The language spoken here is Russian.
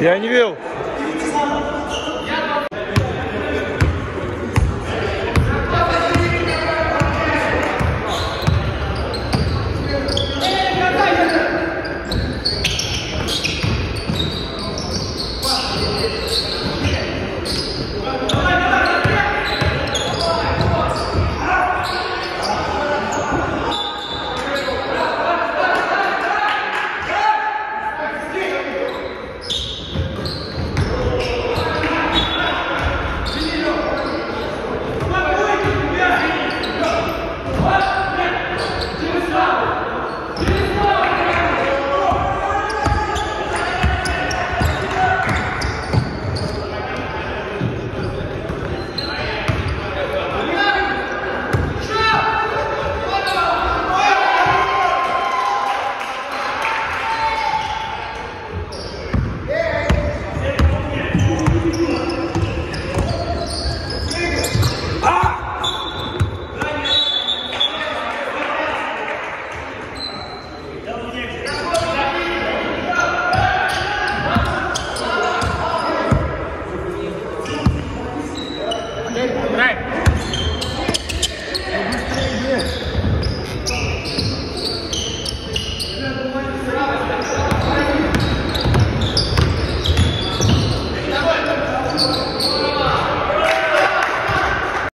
Я не видел.